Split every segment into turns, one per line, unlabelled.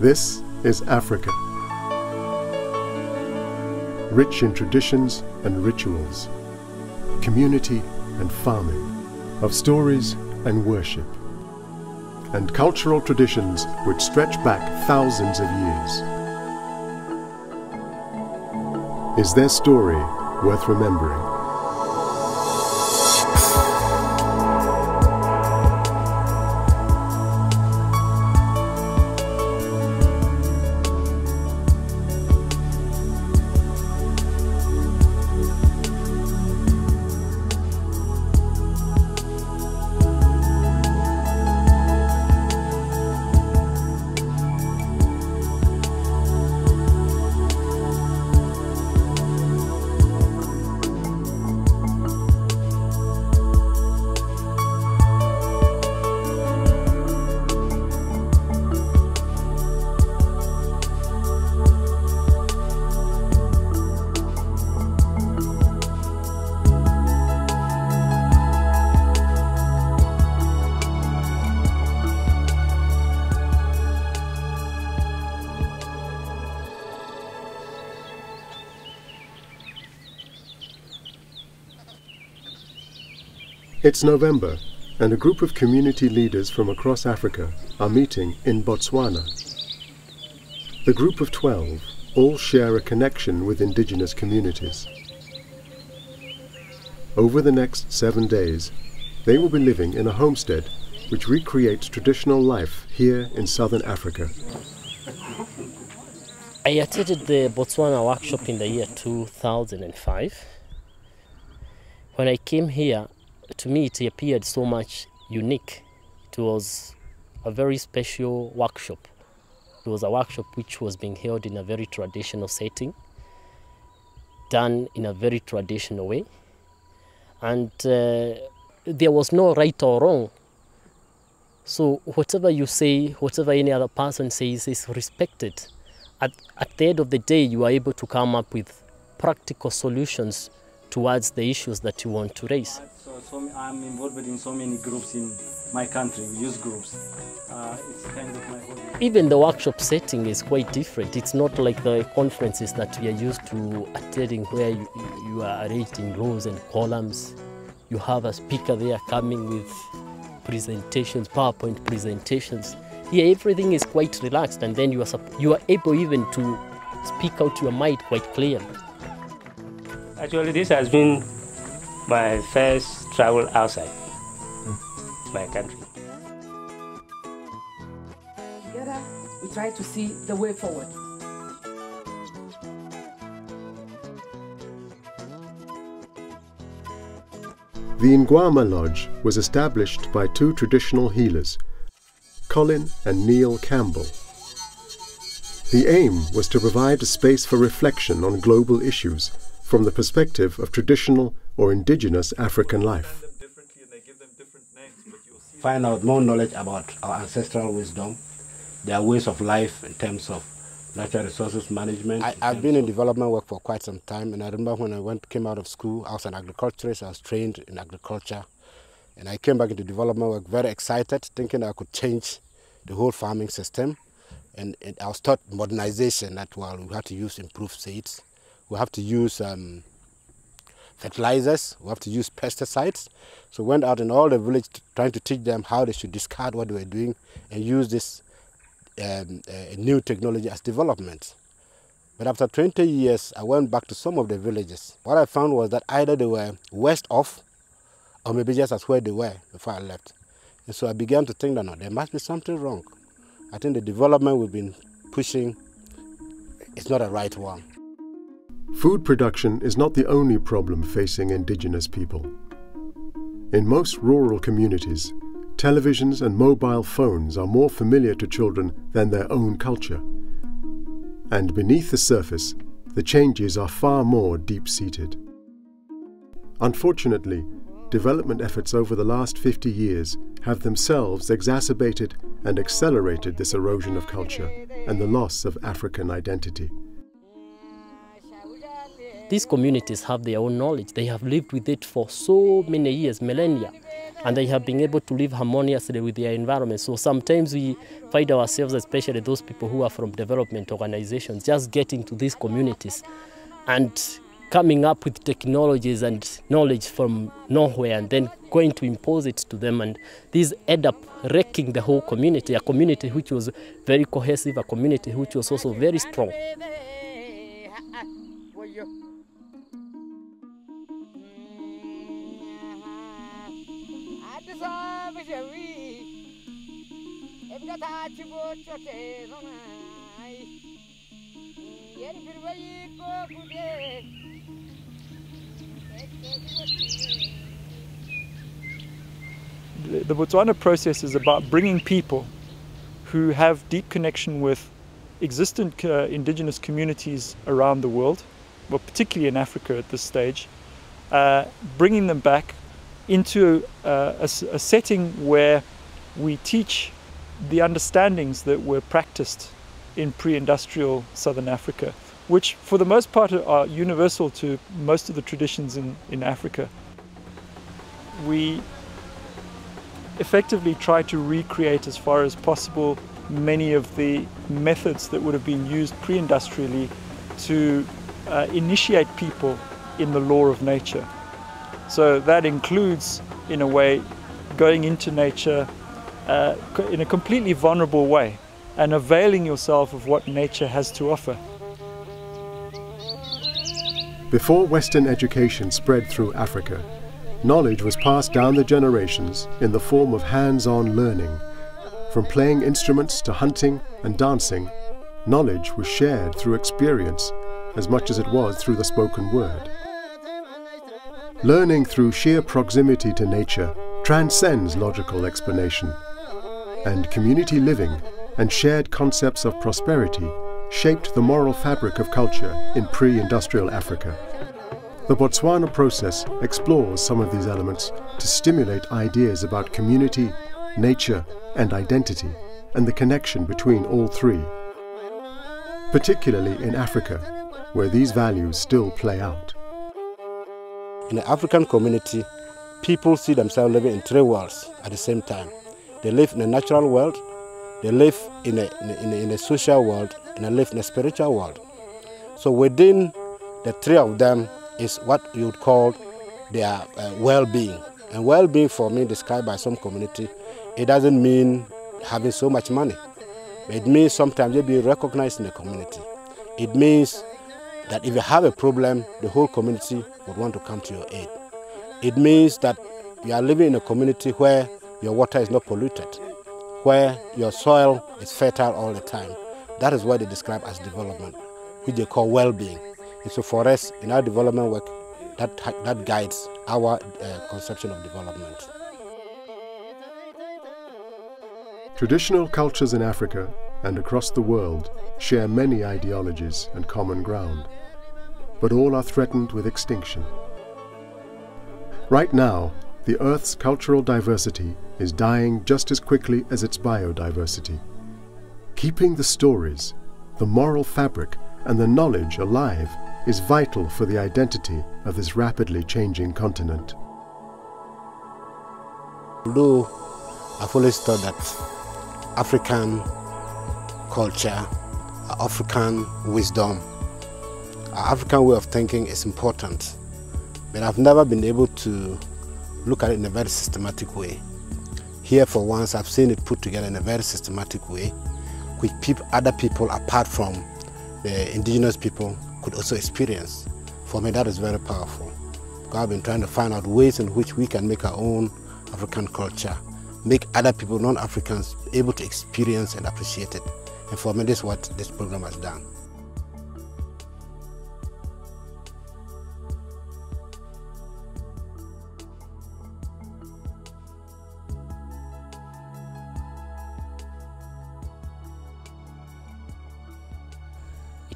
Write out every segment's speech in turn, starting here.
This is Africa. Rich in traditions and rituals, community and farming, of stories and worship, and cultural traditions which stretch back thousands of years. Is their story worth remembering? It's November, and a group of community leaders from across Africa are meeting in Botswana. The group of 12 all share a connection with indigenous communities. Over the next seven days, they will be living in a homestead which recreates traditional life here in southern Africa.
I attended the Botswana workshop in the year 2005. When I came here, to me it appeared so much unique. It was a very special workshop. It was a workshop which was being held in a very traditional setting, done in a very traditional way. And uh, there was no right or wrong. So whatever you say, whatever any other person says is respected. At, at the end of the day, you are able to come up with practical solutions towards the issues that you want to raise.
So, so I'm involved in so many groups in my country, youth groups. Uh, it's kind of my hobby.
Even the workshop setting is quite different. It's not like the conferences that we are used to attending where you, you are arranged in rows and columns. You have a speaker there coming with presentations, PowerPoint presentations. Here everything is quite relaxed and then you are, you are able even to speak out your mind quite clearly.
Actually, this has been my first travel outside my country.
Together, we try to see the way forward.
The Ngwenyama Lodge was established by two traditional healers, Colin and Niall Campbell. The aim was to provide a space for reflection on global issues from the perspective of traditional or indigenous African life.
Find out more knowledge about our ancestral wisdom, their ways of life in terms of natural resources management. I, I've been in development work for quite some time, and I remember when I went came out of school, I was an agriculturist. I was trained in agriculture, and I came back into development work very excited, thinking I could change the whole farming system. And, and I was taught modernization. That well, we have to use improved seeds, we have to use um, fertilizers, we have to use pesticides. So went out in all the village trying to teach them how they should discard what they were doing and use this um, uh, new technology as development. But after 20 years, I went back to some of the villages. What I found was that either they were west off or maybe just as where they were before I left. And so I began to think that no, there must be something wrong. I think the development we've been pushing is not a right one.
Food production is not the only problem facing indigenous people. In most rural communities, televisions and mobile phones are more familiar to children than their own culture. And beneath the surface, the changes are far more deep seated. Unfortunately, development efforts over the last 50 years have themselves exacerbated and accelerated this erosion of culture and the loss of African identity.
These communities have their own knowledge. They have lived with it for so many years, millennia. and they have been able to live harmoniously with their environment. So sometimes we find ourselves, especially those people who are from development organizations, just getting to these communities and coming up with technologies and knowledge from nowhere and then going to impose it to them. And these end up wrecking the whole community, a community which was very cohesive, a community which was also very strong.
The Botswana process is about bringing people who have deep connection with existent uh, indigenous communities around the world, well, particularly in Africa at this stage, uh, bringing them back into a, a setting where we teach the understandings that were practiced in pre-industrial southern Africa, which for the most part are universal to most of the traditions in, in Africa. We effectively try to recreate as far as possible many of the methods that would have been used pre-industrially to uh, initiate people in the law of nature. So that includes, in a way, going into nature uh, in a completely vulnerable way and availing yourself of what nature has to offer.
Before Western education spread through Africa, knowledge was passed down the generations in the form of hands-on learning. From playing instruments to hunting and dancing, knowledge was shared through experience as much as it was through the spoken word. Learning through sheer proximity to nature transcends logical explanation, and community living and shared concepts of prosperity shaped the moral fabric of culture in pre-industrial Africa. The Botswana process explores some of these elements to stimulate ideas about community, nature, and identity, and the connection between all three. Particularly in Africa, where these values still play out.
In the African community, people see themselves living in three worlds at the same time. They live in a natural world, they live in a, in a, in a social world, and they live in a spiritual world. So within the three of them is what you would call their uh, well-being. And well-being for me, described by some community, it doesn't mean having so much money. It means sometimes you be recognized in the community. It means that if you have a problem, the whole community would want to come to your aid. It means that you are living in a community where your water is not polluted, where your soil is fertile all the time. That is what they describe as development, which they call well-being. And so for us, in our development work, that, that guides our uh, conception of development.
Traditional cultures in Africa and across the world share many ideologies and common ground, but all are threatened with extinction. Right now, the Earth's cultural diversity is dying just as quickly as its biodiversity. Keeping the stories, the moral fabric, and the knowledge alive is vital for the identity of this rapidly changing continent.
Although I've always thought that African culture, African wisdom, African way of thinking is important, but I've never been able to look at it in a very systematic way. Here, for once, I've seen it put together in a very systematic way, which other people apart from the indigenous people could also experience. For me, that is very powerful. I've been trying to find out ways in which we can make our own African culture, make other people, non-Africans, able to experience and appreciate it. And for me, this is what this program has done.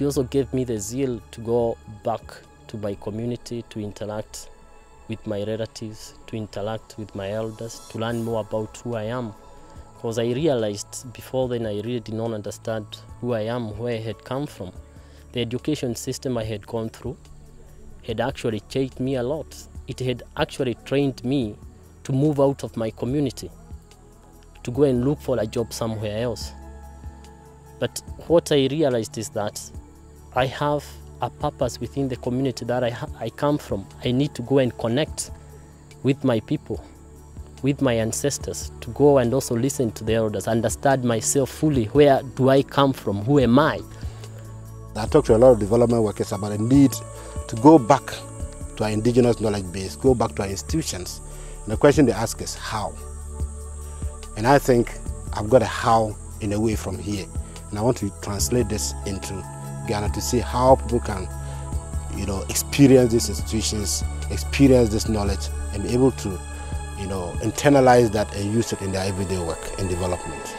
It also gave me the zeal to go back to my community to interact with my relatives, to interact with my elders, to learn more about who I am. Because I realized before then I really did not understand who I am, where I had come from. The education system I had gone through had actually changed me a lot. It had actually trained me to move out of my community to go and look for a job somewhere else. But what I realized is that I have a purpose within the community that I, I come from. I need to go and connect with my people, with my ancestors, to go and also listen to the elders, understand myself fully. Where do I come from? Who am I?
I talk to a lot of development workers about the need to go back to our indigenous knowledge base, go back to our institutions. And the question they ask is how? And I think I've got a how in a way from here. And I want to translate this into Ghana to see how people can, you know, experience these institutions, experience this knowledge, and be able to, you know, internalize that and use it in their everyday work and development.